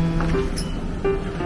ちょっと。